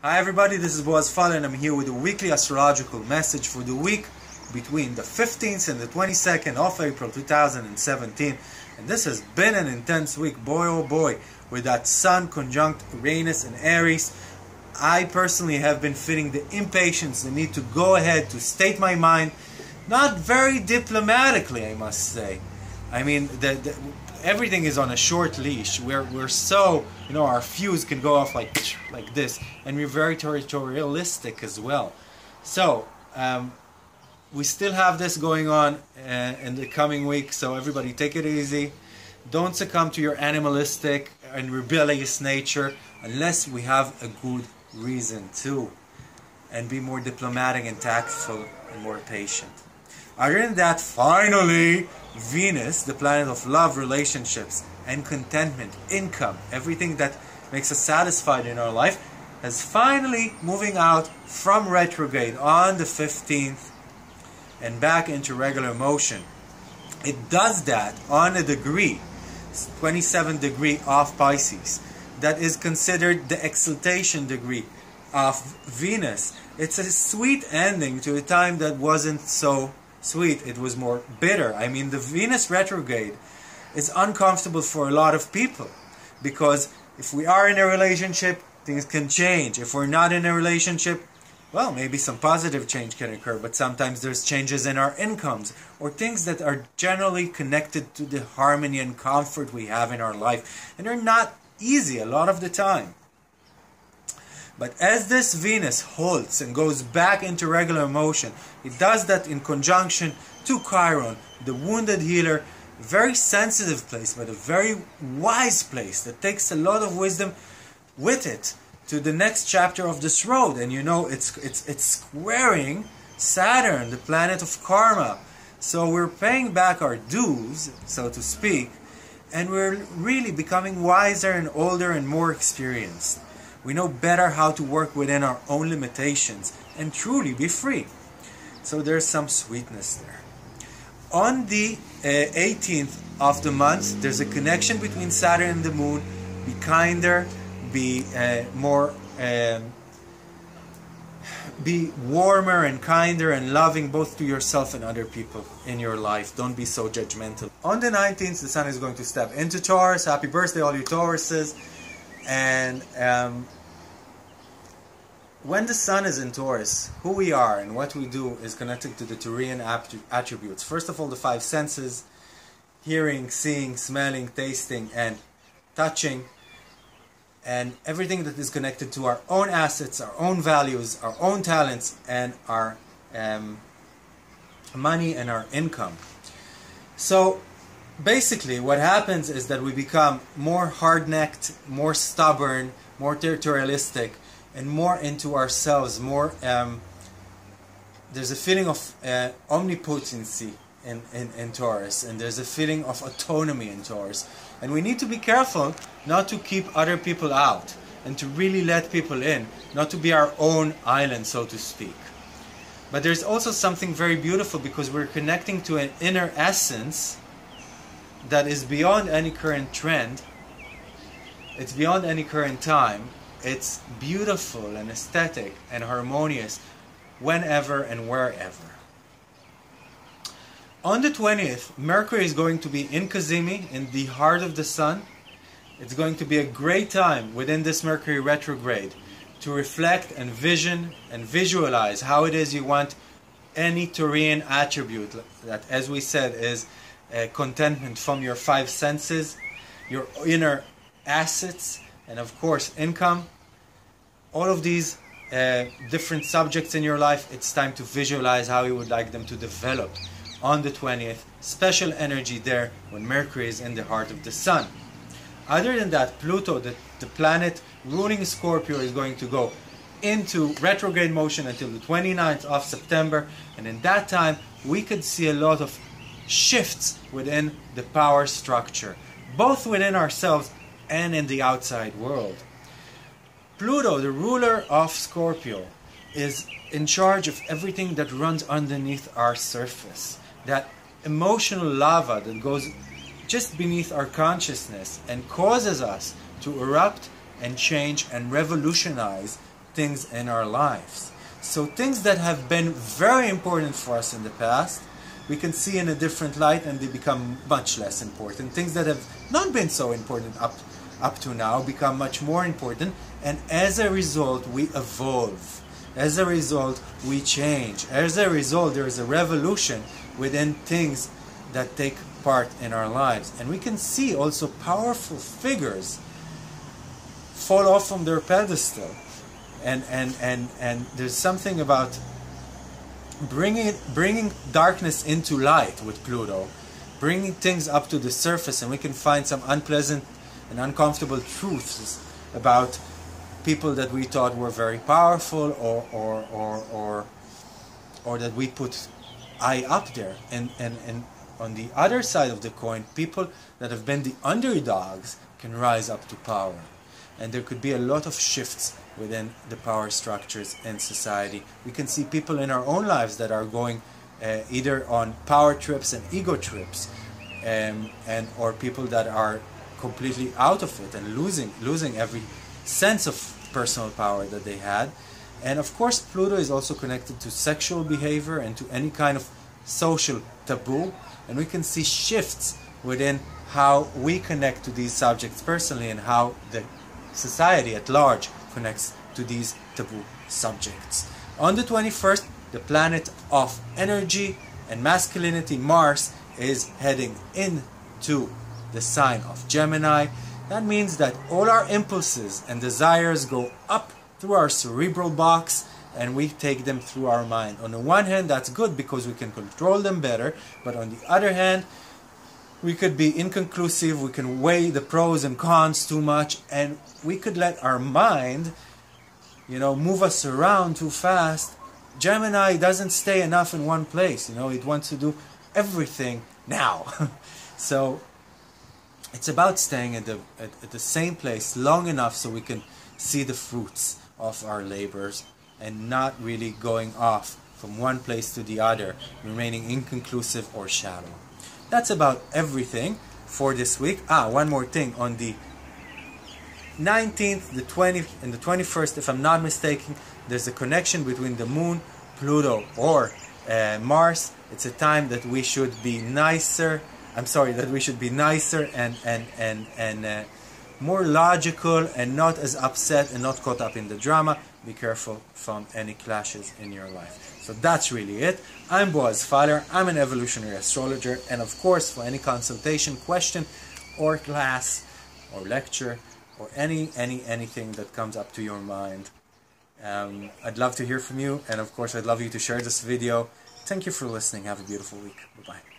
Hi everybody, this is Boaz Fyler and I'm here with a weekly astrological message for the week between the 15th and the 22nd of April 2017. And this has been an intense week, boy oh boy, with that Sun conjunct Uranus and Aries. I personally have been feeling the impatience, the need to go ahead, to state my mind, not very diplomatically, I must say. I mean, the, the, everything is on a short leash. We're we're so you know our fuse can go off like like this, and we're very territorialistic as well. So um, we still have this going on uh, in the coming week. So everybody, take it easy. Don't succumb to your animalistic and rebellious nature unless we have a good reason to, and be more diplomatic and tactful and more patient. Other than that, finally, Venus, the planet of love, relationships, and contentment, income, everything that makes us satisfied in our life, is finally moving out from retrograde on the 15th and back into regular motion. It does that on a degree, 27 degree of Pisces, that is considered the exaltation degree of Venus. It's a sweet ending to a time that wasn't so sweet, it was more bitter. I mean, the Venus retrograde is uncomfortable for a lot of people because if we are in a relationship, things can change. If we're not in a relationship, well, maybe some positive change can occur, but sometimes there's changes in our incomes or things that are generally connected to the harmony and comfort we have in our life. And they're not easy a lot of the time. But as this Venus halts and goes back into regular motion, it does that in conjunction to Chiron, the wounded healer, very sensitive place, but a very wise place that takes a lot of wisdom with it to the next chapter of this road. And you know, it's it's it's squaring Saturn, the planet of karma. So we're paying back our dues, so to speak, and we're really becoming wiser and older and more experienced. We know better how to work within our own limitations and truly be free. So there's some sweetness there. On the uh, 18th of the month, there's a connection between Saturn and the Moon. Be kinder, be uh, more, um, be warmer and kinder and loving both to yourself and other people in your life. Don't be so judgmental. On the 19th, the Sun is going to step into Taurus. Happy birthday, all you Tauruses. And um, when the sun is in Taurus, who we are and what we do is connected to the Taurean attributes. First of all, the five senses hearing, seeing, smelling, tasting, and touching. And everything that is connected to our own assets, our own values, our own talents, and our um, money and our income. So basically, what happens is that we become more hard necked, more stubborn, more territorialistic and more into ourselves, more um, there's a feeling of uh, omnipotency in, in, in Taurus, and there's a feeling of autonomy in Taurus. And we need to be careful not to keep other people out and to really let people in, not to be our own island, so to speak. But there's also something very beautiful because we're connecting to an inner essence that is beyond any current trend, it's beyond any current time, it's beautiful and aesthetic and harmonious whenever and wherever. On the 20th, Mercury is going to be in Cazimi, in the heart of the sun. It's going to be a great time within this Mercury retrograde to reflect and vision and visualize how it is you want any Taurean attribute that, as we said, is contentment from your five senses, your inner assets, and of course income. All of these uh, different subjects in your life it's time to visualize how you would like them to develop on the 20th special energy there when mercury is in the heart of the sun. Other than that pluto the, the planet ruling scorpio is going to go into retrograde motion until the 29th of september. And in that time we could see a lot of shifts within the power structure both within ourselves and in the outside world. Pluto, the ruler of Scorpio, is in charge of everything that runs underneath our surface. That emotional lava that goes just beneath our consciousness and causes us to erupt and change and revolutionize things in our lives. So things that have been very important for us in the past, we can see in a different light and they become much less important. Things that have not been so important up up to now become much more important and as a result we evolve. As a result we change. As a result there is a revolution within things that take part in our lives. And we can see also powerful figures fall off from their pedestal and and and and there's something about bringing bringing darkness into light with Pluto, bringing things up to the surface, and we can find some unpleasant and uncomfortable truths about people that we thought were very powerful or or or or, or that we put eye up there. And and and on the other side of the coin people that have been the underdogs can rise up to power and there could be a lot of shifts within the power structures in society. We can see people in our own lives that are going uh, either on power trips and ego trips, um, and or people that are completely out of it and losing losing every sense of personal power that they had. And of course, Pluto is also connected to sexual behavior and to any kind of social taboo. And we can see shifts within how we connect to these subjects personally and how the society at large connects to these taboo subjects. On the 21st, the planet of energy and masculinity, Mars, is heading into the sign of Gemini. That means that all our impulses and desires go up through our cerebral box and we take them through our mind. On the one hand, that's good because we can control them better, but on the other hand, we could be inconclusive, we can weigh the pros and cons too much, and we could let our mind, you know, move us around too fast. Gemini doesn't stay enough in one place, you know, it wants to do everything now. so it's about staying at the, at, at the same place long enough so we can see the fruits of our labors and not really going off from one place to the other, remaining inconclusive or shallow. That's about everything for this week. Ah, one more thing on the 19th, the 20th, and the 21st, if I'm not mistaken, there's a connection between the moon, Pluto, or uh, Mars. It's a time that we should be nicer. I'm sorry, that we should be nicer and and and and uh, more logical and not as upset and not caught up in the drama. Be careful from any clashes in your life. So that's really it. I'm Boaz Fyler. I'm an evolutionary astrologer. And of course, for any consultation, question, or class, or lecture, or any, any, anything that comes up to your mind, um, I'd love to hear from you. And of course, I'd love you to share this video. Thank you for listening. Have a beautiful week. Bye-bye.